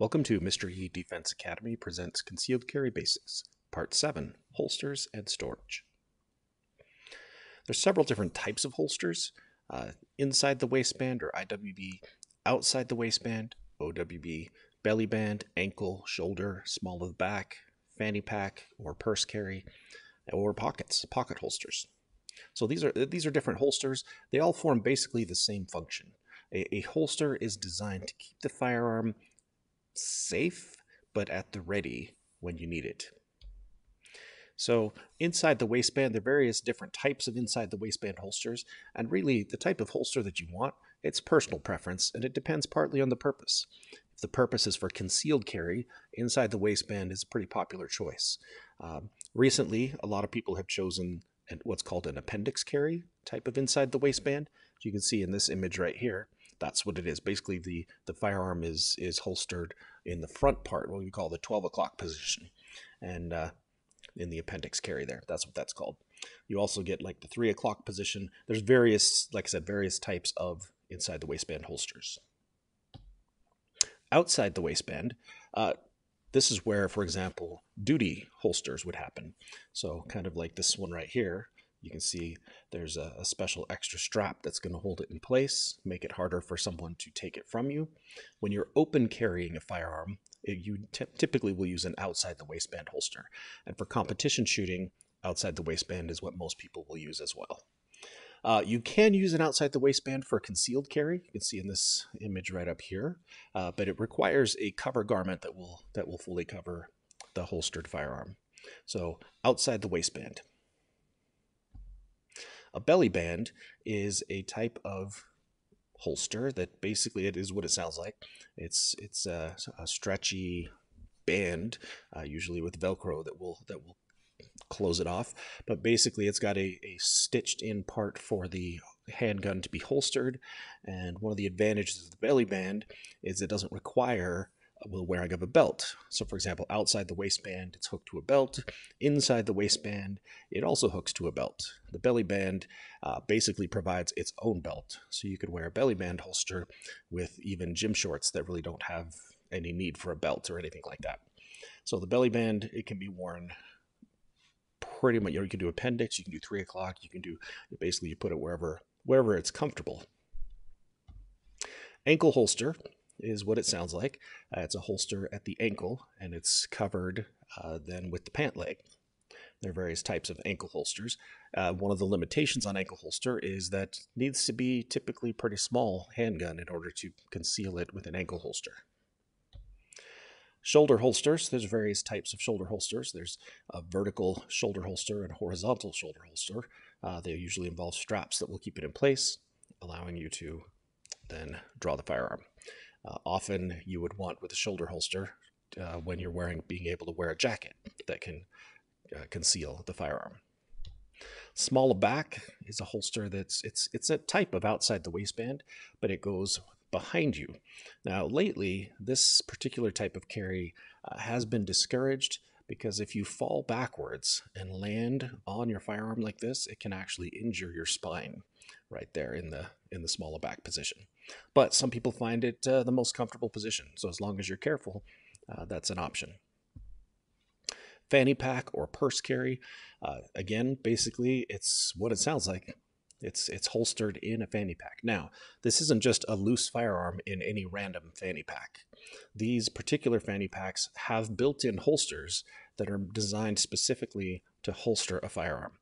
Welcome to Mr. E Defense Academy presents Concealed Carry Basics, Part 7, Holsters and Storage. There's several different types of holsters, uh, inside the waistband or IWB, outside the waistband, OWB, belly band, ankle, shoulder, small of the back, fanny pack or purse carry, or pockets, pocket holsters. So these are these are different holsters. They all form basically the same function. A, a holster is designed to keep the firearm safe, but at the ready when you need it. So inside the waistband, there are various different types of inside the waistband holsters, and really the type of holster that you want, it's personal preference, and it depends partly on the purpose. If the purpose is for concealed carry, inside the waistband is a pretty popular choice. Um, recently, a lot of people have chosen what's called an appendix carry type of inside the waistband. As you can see in this image right here, that's what it is. Basically, the, the firearm is, is holstered in the front part, what we call the 12 o'clock position. And uh, in the appendix carry there, that's what that's called. You also get like the 3 o'clock position. There's various, like I said, various types of inside the waistband holsters. Outside the waistband, uh, this is where, for example, duty holsters would happen. So kind of like this one right here, you can see there's a, a special extra strap that's going to hold it in place, make it harder for someone to take it from you. When you're open carrying a firearm, it, you typically will use an outside the waistband holster. And for competition shooting, outside the waistband is what most people will use as well. Uh, you can use an outside the waistband for concealed carry. You can see in this image right up here, uh, but it requires a cover garment that will that will fully cover the holstered firearm. So outside the waistband. A belly band is a type of holster that basically it is what it sounds like. It's it's a, a stretchy band, uh, usually with Velcro that will that will close it off. But basically, it's got a, a stitched in part for the handgun to be holstered. And one of the advantages of the belly band is it doesn't require the wearing of a belt. So, for example, outside the waistband, it's hooked to a belt. Inside the waistband, it also hooks to a belt. The belly band uh, basically provides its own belt. So, you could wear a belly band holster with even gym shorts that really don't have any need for a belt or anything like that. So, the belly band, it can be worn pretty much, you know, you can do appendix, you can do three o'clock, you can do basically you put it wherever wherever it's comfortable. Ankle holster is what it sounds like. Uh, it's a holster at the ankle, and it's covered uh, then with the pant leg. There are various types of ankle holsters. Uh, one of the limitations on ankle holster is that needs to be typically pretty small handgun in order to conceal it with an ankle holster. Shoulder holsters, there's various types of shoulder holsters. There's a vertical shoulder holster and a horizontal shoulder holster. Uh, they usually involve straps that will keep it in place, allowing you to then draw the firearm. Uh, often you would want with a shoulder holster uh, when you're wearing, being able to wear a jacket that can uh, conceal the firearm. Small back is a holster that's it's it's a type of outside the waistband, but it goes behind you. Now, lately, this particular type of carry uh, has been discouraged because if you fall backwards and land on your firearm like this, it can actually injure your spine right there in the in the smaller back position. But some people find it uh, the most comfortable position. So as long as you're careful, uh, that's an option. Fanny pack or purse carry, uh, again, basically it's what it sounds like. It's it's holstered in a fanny pack. Now, this isn't just a loose firearm in any random fanny pack. These particular fanny packs have built-in holsters that are designed specifically to holster a firearm.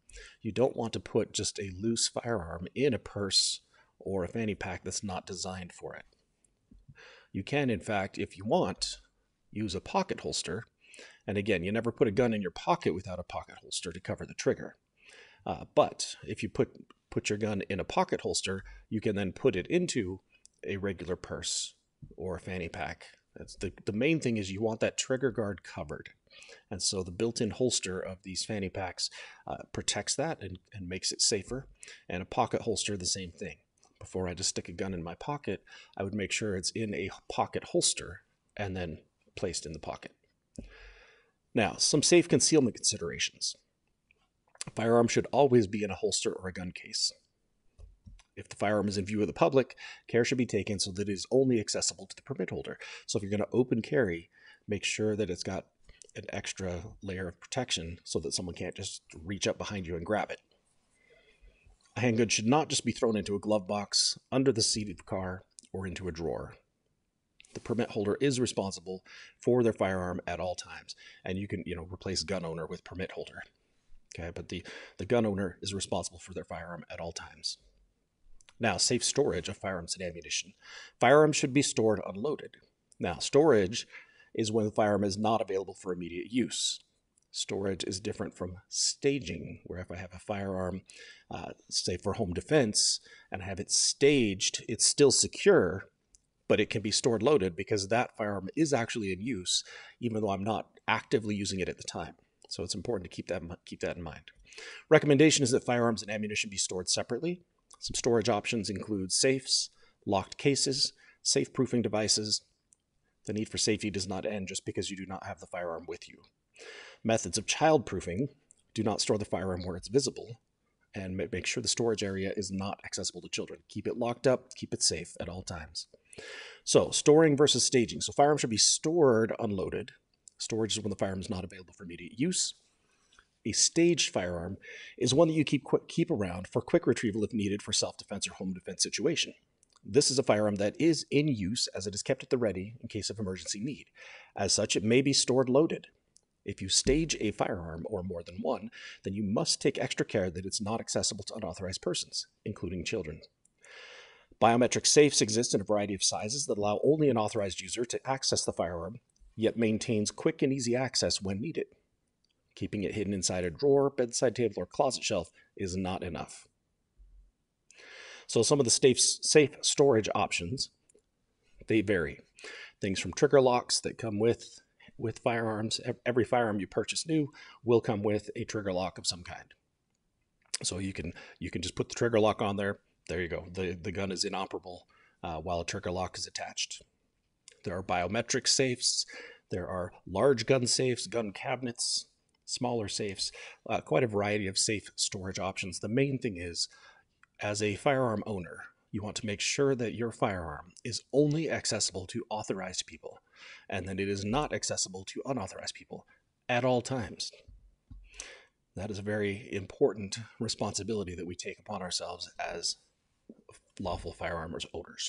You don't want to put just a loose firearm in a purse or a fanny pack that's not designed for it. You can, in fact, if you want, use a pocket holster. And again, you never put a gun in your pocket without a pocket holster to cover the trigger. Uh, but if you put put your gun in a pocket holster, you can then put it into a regular purse or a fanny pack. That's the, the main thing is you want that trigger guard covered. And so the built-in holster of these fanny packs uh, protects that and, and makes it safer. And a pocket holster, the same thing. Before I just stick a gun in my pocket, I would make sure it's in a pocket holster and then placed in the pocket. Now, some safe concealment considerations. A firearm should always be in a holster or a gun case. If the firearm is in view of the public, care should be taken so that it is only accessible to the permit holder. So if you're going to open carry, make sure that it's got an extra layer of protection so that someone can't just reach up behind you and grab it. A handgun should not just be thrown into a glove box, under the seat of the car, or into a drawer. The permit holder is responsible for their firearm at all times, and you can, you know, replace gun owner with permit holder. Okay, but the, the gun owner is responsible for their firearm at all times. Now, safe storage of firearms and ammunition. Firearms should be stored unloaded. Now, storage is when the firearm is not available for immediate use. Storage is different from staging, where if I have a firearm, uh, say for home defense, and I have it staged, it's still secure, but it can be stored loaded because that firearm is actually in use, even though I'm not actively using it at the time. So it's important to keep that keep that in mind. Recommendation is that firearms and ammunition be stored separately. Some storage options include safes, locked cases, safe proofing devices, the need for safety does not end just because you do not have the firearm with you. Methods of childproofing do not store the firearm where it's visible and make sure the storage area is not accessible to children. Keep it locked up, keep it safe at all times. So, storing versus staging. So, firearms should be stored unloaded. Storage is when the firearm is not available for immediate use. A staged firearm is one that you keep keep around for quick retrieval if needed for self-defense or home defense situation. This is a firearm that is in use as it is kept at the ready in case of emergency need. As such, it may be stored loaded. If you stage a firearm or more than one, then you must take extra care that it's not accessible to unauthorized persons, including children. Biometric safes exist in a variety of sizes that allow only an authorized user to access the firearm, yet maintains quick and easy access when needed. Keeping it hidden inside a drawer, bedside table, or closet shelf is not enough. So some of the safe, safe storage options, they vary. Things from trigger locks that come with with firearms. Every firearm you purchase new will come with a trigger lock of some kind. So you can you can just put the trigger lock on there. There you go. The the gun is inoperable uh, while a trigger lock is attached. There are biometric safes. There are large gun safes, gun cabinets, smaller safes, uh, quite a variety of safe storage options. The main thing is as a firearm owner, you want to make sure that your firearm is only accessible to authorized people and that it is not accessible to unauthorized people at all times. That is a very important responsibility that we take upon ourselves as lawful firearms owners.